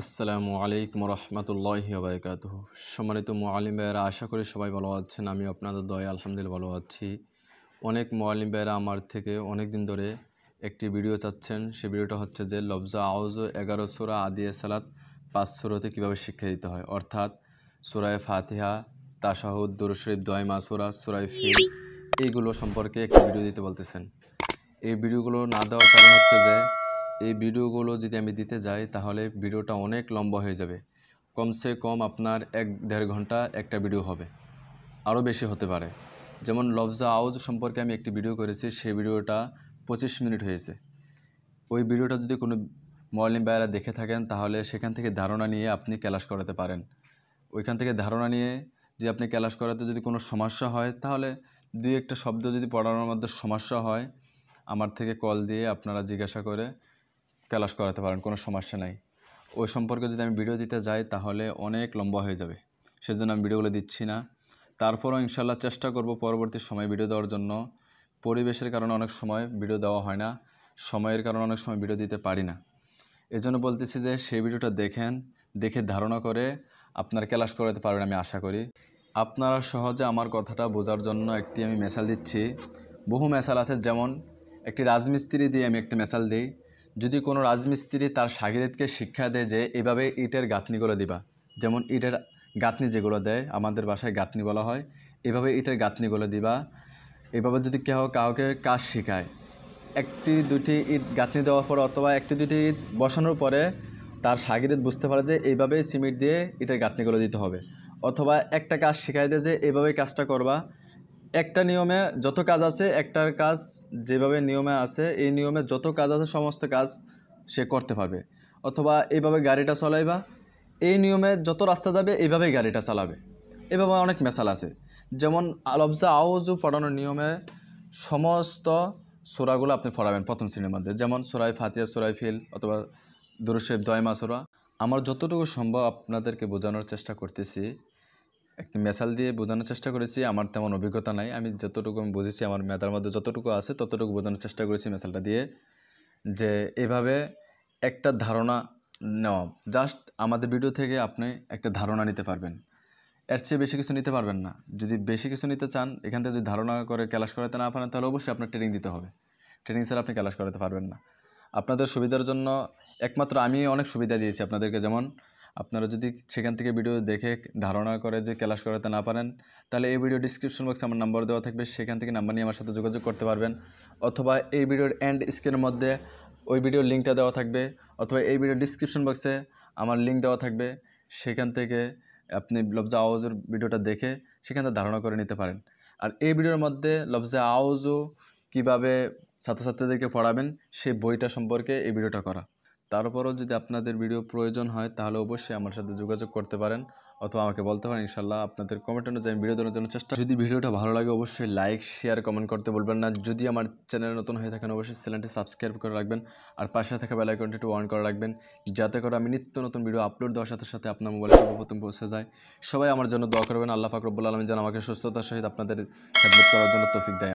আসসালামু আলাইকুম রহমতুল্লাহ বারকাত সম্মানিত মোয়ালিম ভাইয়েরা, আশা করি সবাই ভালো আছেন আমি আপনাদের দয়া আলহামদুলিল্লাহ ভালো আছি। অনেক মোয়ালিম ভাইয়েরা আমার থেকে অনেক দিন ধরে একটি ভিডিও চাচ্ছেন সেই ভিডিওটা হচ্ছে যে, লফজা আউজ এগারো সোরা আদিয়ে সালাত, পাঁচ সোরাতে কীভাবে শিক্ষা দিতে হয়। অর্থাৎ সুরায় ফাতিহা, তাশাহুদ দুরশরীফ দয় মাসুরা সুরায় ফিল, এইগুলো সম্পর্কে একটি ভিডিও দিতে বলতেছেন। এই ভিডিওগুলো না দেওয়ার কারণ হচ্ছে যে এই ভিডিওগুলো যদি আমি দিতে যাই, তাহলে ভিডিওটা অনেক লম্বা হয়ে যাবে। কমসে কম আপনার এক দেড় ঘণ্টা একটা ভিডিও হবে। আরও বেশি হতে পারে। যেমন লফজা আউজ সম্পর্কে আমি একটি ভিডিও করেছি সেই ভিডিওটা পঁচিশ মিনিট হয়েছে। ওই ভিডিওটা যদি কোনো মলিম ভাইয়েরা দেখে থাকেন, তাহলে সেখান থেকে ধারণা নিয়ে আপনি ক্যালাস করাতে পারেন। ওইখান থেকে ধারণা নিয়ে যে আপনি ক্যালাস করাতে যদি কোনো সমস্যা হয়, তাহলে দুই একটা শব্দ যদি পড়ানোর মধ্যে সমস্যা হয়, আমার থেকে কল দিয়ে আপনারা জিজ্ঞাসা করে ক্যালাস করাতে পারেন, কোনো সমস্যা নাই। ওই সম্পর্কে যদি আমি ভিডিও দিতে যাই, তাহলে অনেক লম্বা হয়ে যাবে। সেজন্য আমি ভিডিওগুলো দিচ্ছি না। তারপরও ইনশাল্লাহ চেষ্টা করব পরবর্তী সময় ভিডিও দেওয়ার জন্য। পরিবেশের কারণে অনেক সময় ভিডিও দেওয়া হয় না। সময়ের কারণে অনেক সময় ভিডিও দিতে পারি না। এজন্য বলতেছি যে, সেই ভিডিওটা দেখেন, দেখে ধারণা করে আপনার ক্যালাস করাতে পারবেন আমি আশা করি। আপনারা সহজে আমার কথাটা বোঝার জন্য একটি আমি মেসাল দিচ্ছি। বহু মেসাল আছে, যেমন একটি রাজমিস্ত্রি দিয়ে আমি একটা মেসাল দিই। যদি কোনো রাজমিস্ত্রি তার সাগিরেদকে শিক্ষা দেয় যে এভাবে ইটের গাঁথনিগুলো দিবা, যেমন ইটের গাঁথনি যেগুলো দেয়, আমাদের বাসায় গাঁথনি বলা হয়, এভাবে ইটের গাঁথনিগুলো দিবা। এভাবে যদি কেউ কাউকে কাজ শেখায়, একটি, দুটি ইট গাঁথনি দেওয়ার পর অথবা একটি, দুটি ইট বসানোর পরে তার সাগিরেদ বুঝতে পারে যে এইভাবেই সিমেন্ট দিয়ে ইটের গাঁথনি গাঁথনিগুলো দিতে হবে। অথবা একটা কাজ শেখাই দেয় যে এইভাবেই কাজটা করবা একটা নিয়মে যত কাজ আছে, একটার কাজ যেভাবে নিয়মে আছে, এই নিয়মে যত কাজ আছে, সমস্ত কাজ সে করতে পারবে। অথবা এইভাবে গাড়িটা চলাইবা, এই নিয়মে যত রাস্তা যাবে, এইভাবেই গাড়িটা চালাবে। এভাবে অনেক মেশাল আছে। যেমন লফজা আওয়াজু পড়ানোর নিয়মে সমস্ত সোরাগুলো আপনি পড়াবেন প্রথম শ্রেণির মধ্যে। যেমন সোরাই ফাতিয়া সোরাই ফিল অথবা দুরুশেব দয়মা সোরা আমার যতটুকু সম্ভব আপনাদেরকে বোঝানোর চেষ্টা করতেছি একটি মেশাল দিয়ে বোঝানোর চেষ্টা করেছি, আমার তেমন অভিজ্ঞতা নাই। আমি যতটুকু আমি বুঝেছি, আমার মেধার মধ্যে যতটুকু আছে, ততটুকু বোঝানোর চেষ্টা করেছি মেশালটা দিয়ে যে এভাবে একটা ধারণা নেওয়া। জাস্ট আমাদের ভিডিও থেকে আপনি একটা ধারণা নিতে পারবেন। এর চেয়ে বেশি কিছু নিতে পারবেন না। যদি বেশি কিছু নিতে চান, এখান থেকে যদি ধারণা করে ক্যালাস করাতে না পারেন, তাহলে অবশ্যই আপনার ট্রেনিং দিতে হবে। ট্রেনিং ছাড়া আপনি ক্যালাস করাতে পারবেন না। আপনাদের সুবিধার জন্য একমাত্র আমি অনেক সুবিধা দিয়েছি আপনাদেরকে যেমন আপনারা যদি সেখান থেকে ভিডিও দেখে ধারণা করে যে ক্লাস করাতে না পারেন, তাহলে এই ভিডিও ডিসক্রিপশন বক্সে আমার নাম্বার দেওয়া থাকবে। সেখান থেকে নাম্বার নিয়ে আমার সাথে যোগাযোগ করতে পারবেন। অথবা এই ভিডিওর এন্ড স্ক্রিনের মধ্যে ওই ভিডিওর লিঙ্কটা দেওয়া থাকবে। অথবা এই ভিডিও ডিসক্রিপশন বক্সে আমার লিঙ্ক দেওয়া থাকবে। সেখান থেকে আপনি লফজা আওয়াজের ভিডিওটা দেখে সেখান থেকে ধারণা করে নিতে পারেন। আর এই ভিডিওর মধ্যে লফজা আওয়াজও কীভাবে ছাত্রছাত্রীদেরকে পড়াবেন, সেই বইটা সম্পর্কে এই ভিডিওটা করা। তারপরও যদি আপনাদের ভিডিও প্রয়োজন হয়, তাহলে অবশ্যই আমার সাথে যোগাযোগ করতে পারেন অথবা আমাকে বলতে পারেন ইনশাল্লাহ আপনাদের কমেন্ট অনুযায়ী ভিডিও দেওয়ার জন্য চেষ্টা যদি ভিডিওটা ভালো লাগে, অবশ্যই লাইক শেয়ার কমেন্ট করতে বলবেন না। যদি আমার চ্যানেল নতুন হয়ে থাকেন, অবশ্যই চ্যানেলটি সাবস্ক্রাইব করে রাখবেন আর পাশে থাকা বেল আইকনটি একটু অন করে রাখবেন, যাতে করে আমি নিত্য নতুন ভিডিও আপলোড দেওয়ার সাথে সাথে আপনার মোবাইলে সর্বপ্রথম পৌঁছে যায়। সবাই আমার জন্য দোয়া করবেন, আল্লাহ ফাকরবুল আলমী যেন আমাকে সুস্থতার সহিত আপনাদের খেদমত করার জন্য তৌফিক দেয়।